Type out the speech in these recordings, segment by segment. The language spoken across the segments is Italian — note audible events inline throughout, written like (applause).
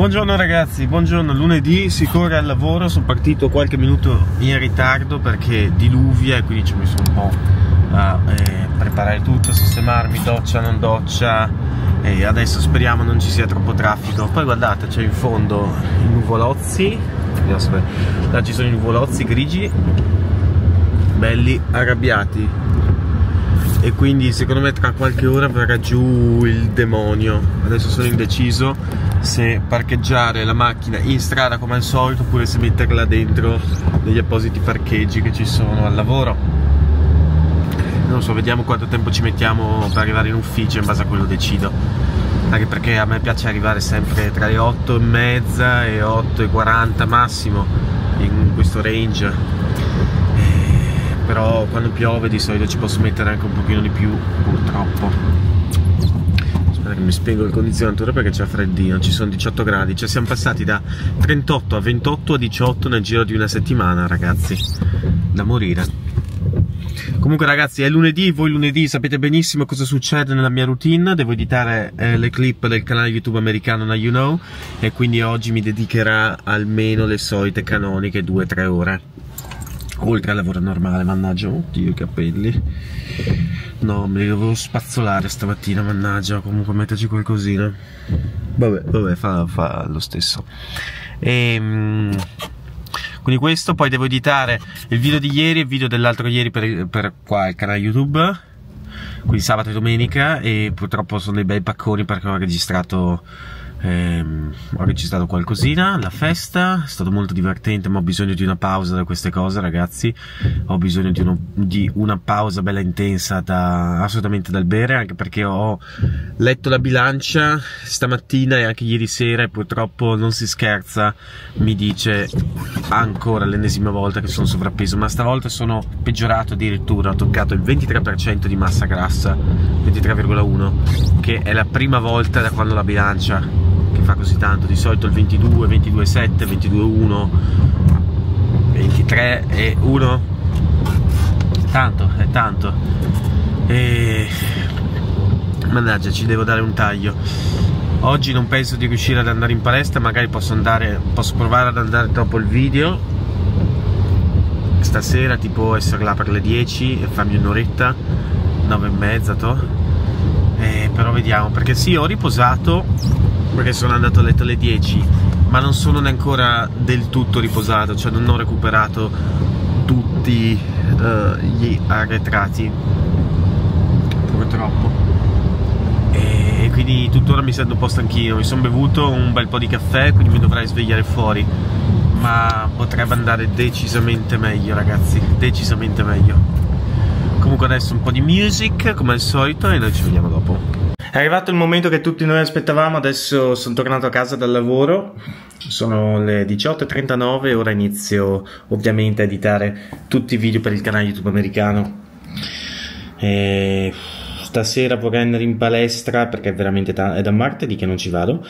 Buongiorno ragazzi, buongiorno, lunedì si corre al lavoro, sono partito qualche minuto in ritardo perché diluvia e quindi ci ho messo un po' a eh, preparare tutto, a sistemarmi, doccia, non doccia. E adesso speriamo non ci sia troppo traffico. Poi guardate, c'è in fondo i nuvolozzi, là ci sono i nuvolozzi grigi, belli arrabbiati. E quindi secondo me tra qualche ora verrà giù il demonio. Adesso sono indeciso se parcheggiare la macchina in strada come al solito oppure se metterla dentro negli appositi parcheggi che ci sono al lavoro. Non so vediamo quanto tempo ci mettiamo per arrivare in ufficio in base a quello decido. Anche perché a me piace arrivare sempre tra le 8 e mezza e 8 e 40 massimo in questo range. Eh, però quando piove di solito ci posso mettere anche un pochino di più purtroppo mi spengo il condizionatore perché c'è freddino, ci sono 18 gradi, cioè siamo passati da 38 a 28 a 18 nel giro di una settimana ragazzi, da morire. Comunque ragazzi è lunedì, voi lunedì sapete benissimo cosa succede nella mia routine, devo editare eh, le clip del canale YouTube americano na You Know e quindi oggi mi dedicherà almeno le solite canoniche 2-3 ore oltre al lavoro normale, mannaggia, oddio i capelli. No, me li dovevo spazzolare stamattina, mannaggia, comunque metterci qualcosina. Vabbè, vabbè, fa, fa lo stesso. Ehm, quindi questo, poi devo editare il video di ieri e il video dell'altro ieri per, per qua il canale YouTube. Quindi sabato e domenica e purtroppo sono dei bei pacconi perché ho registrato Ehm, ho registrato qualcosina, la festa, è stato molto divertente, ma ho bisogno di una pausa da queste cose, ragazzi. Ho bisogno di, uno, di una pausa bella intensa, da, assolutamente dal bere, anche perché ho letto la bilancia stamattina e anche ieri sera e purtroppo non si scherza, mi dice ancora l'ennesima volta che sono sovrappeso, ma stavolta sono peggiorato addirittura, ho toccato il 23% di massa grassa, 23,1, che è la prima volta da quando la bilancia fa così tanto, di solito il 22, 22,7, 22,1, 23 e 1, è tanto, è tanto. E... Mannaggia, ci devo dare un taglio. Oggi non penso di riuscire ad andare in palestra, magari posso andare, posso provare ad andare dopo il video. Stasera tipo essere là per le 10 e farmi un'oretta, 9 e mezza, to. Eh, però vediamo, perché sì, ho riposato perché sono andato a letto alle 10 ma non sono ancora del tutto riposato cioè non ho recuperato tutti uh, gli arretrati. Purtroppo. E quindi tuttora mi sento un po' stanchino. Mi sono bevuto un bel po' di caffè quindi mi dovrei svegliare fuori. Ma potrebbe andare decisamente meglio ragazzi. Decisamente meglio. Comunque adesso un po' di music come al solito e noi ci vediamo dopo è arrivato il momento che tutti noi aspettavamo, adesso sono tornato a casa dal lavoro, sono le 18.39 e ora inizio ovviamente a editare tutti i video per il canale YouTube americano. E stasera vorrei andare in palestra perché è veramente è da martedì che non ci vado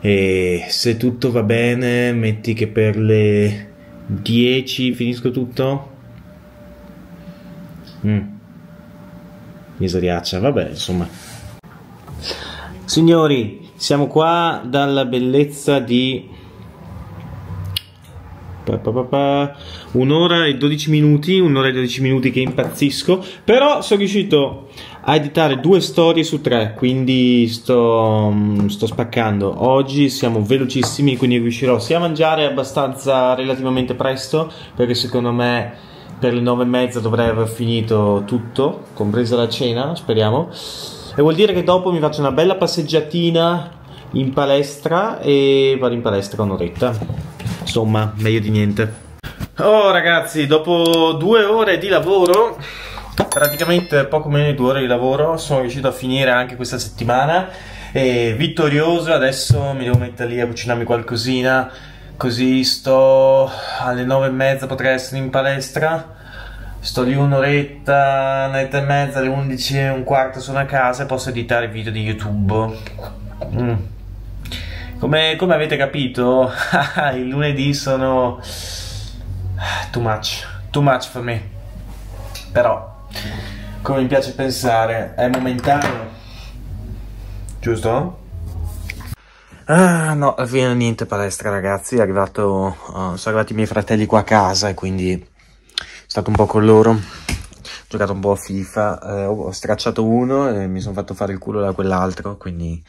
e se tutto va bene metti che per le 10 finisco tutto. Mm. Miseriaccia, vabbè insomma Signori, siamo qua dalla bellezza di un'ora e 12 minuti, un'ora e 12 minuti che impazzisco, però sono riuscito a editare due storie su tre, quindi sto, mm, sto spaccando. Oggi siamo velocissimi, quindi riuscirò sia a mangiare abbastanza relativamente presto, perché secondo me per le nove e mezza dovrei aver finito tutto, compresa la cena, speriamo e vuol dire che dopo mi faccio una bella passeggiatina in palestra e vado in palestra un'oretta. Insomma, meglio di niente. Oh ragazzi, dopo due ore di lavoro, praticamente poco meno di due ore di lavoro, sono riuscito a finire anche questa settimana. E vittorioso, adesso mi devo mettere lì a cucinarmi qualcosina, così sto alle nove e mezza potrei essere in palestra sto lì un'oretta, un'oretta e mezza, alle 11 e un quarto sono a casa e posso editare video di YouTube. Mm. Come, come, avete capito, (laughs) il lunedì sono too much, too much for me. Però, come mi piace pensare, è momentaneo, giusto? Ah, no, alla fine niente palestra ragazzi, è arrivato, uh, sono arrivati i miei fratelli qua a casa e quindi stato un po' con loro, ho giocato un po' a FIFA, eh, ho stracciato uno e mi sono fatto fare il culo da quell'altro, quindi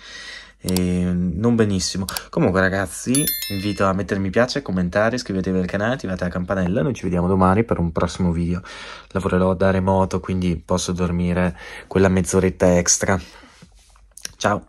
eh, non benissimo. Comunque ragazzi, vi invito a mettere mi piace, commentare, iscrivetevi al canale, attivate la campanella, noi ci vediamo domani per un prossimo video. Lavorerò da remoto, quindi posso dormire quella mezz'oretta extra. Ciao!